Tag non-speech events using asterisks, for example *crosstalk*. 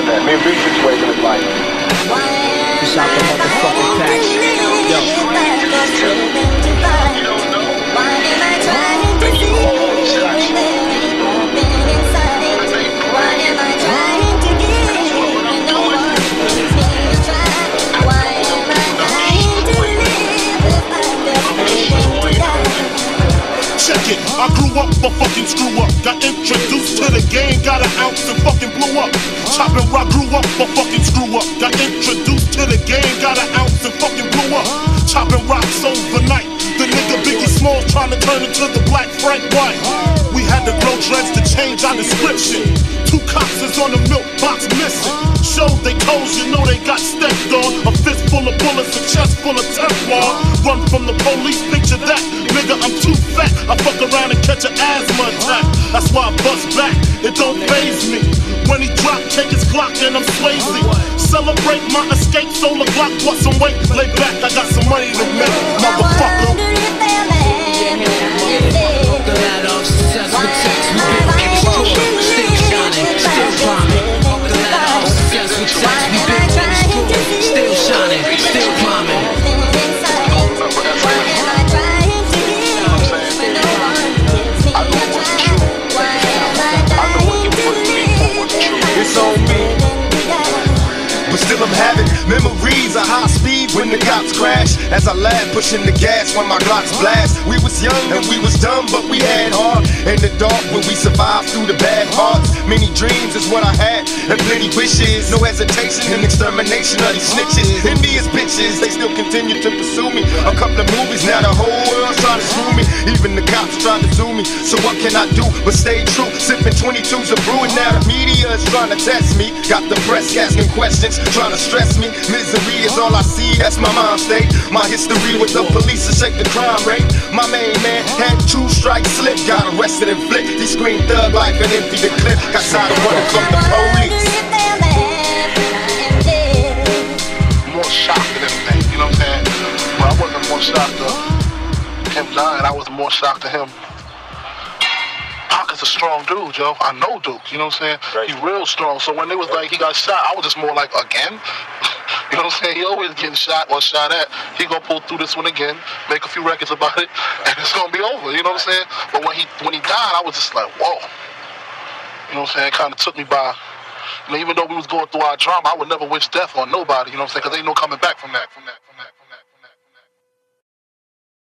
than that. Me and Big situation is like. Just out the motherfucking pack. Yo. It, I grew up a fucking screw up. Got introduced to the game, got an ounce and fucking blew up. Chopping rock, grew up a fucking screw up. Got introduced to the game, got an ounce and fucking blew up. Chopping rocks overnight. The nigga Biggie Smalls trying to turn into the black Frank White. We had to grow dreads to change our description. Two cops is on the milk box missing. Showed they toes, you know they got stepped on. A fist full of bullets, a chest full of Teflon. Run from the police, picture that. Nigga, I'm too fat. I fuck around and catch an asthma attack. That's why I bust back. It don't phase me. When he drop, take his Glock and I'm Swayze. Celebrate my escape, solar Glock, put some weight, lay back. I got some money to make, motherfucker. Fucking that off with text. We been extra. Still shining, still climbing. Fucking that off success with text. We been extra. Still shining, still still I'm having memories of high speed when the cops crash As I laugh, pushing the gas when my Glocks blast. We was young and we was dumb, but we had heart. In the dark when we survived through the bad parts Many dreams is what I had, and plenty wishes. No hesitation in extermination of these snitches. Envious bitches, they still continue to pursue me. A couple of movies, Even the cops trying to sue me So what can I do but stay true? Sipping 22s of brewing, now the media is trying to test me Got the press asking questions, trying to stress me Misery is all I see, that's my mind state My history with the police to shake the crime rate My main man had two strikes slip Got arrested and flipped, he screamed thug life and emptied the clip Got tired of running from the police more shocked than anything. You know what I'm saying? But I wasn't more shocked to him dying. I was more shocked to him. Pac is a strong dude, Joe. I know Duke. You know what I'm saying? He real strong. So when it was like he got shot, I was just more like again. *laughs* you know what I'm saying? He always getting shot or shot at. He gonna pull through this one again, make a few records about it, *laughs* and it's gonna be over. You know what I'm saying? But when he when he died, I was just like, whoa. You know what I'm saying? It kind of took me by. You know, even though we was going through our drama, I would never wish death on nobody. You know what I'm saying? Because ain't no coming back from that. From that. From that.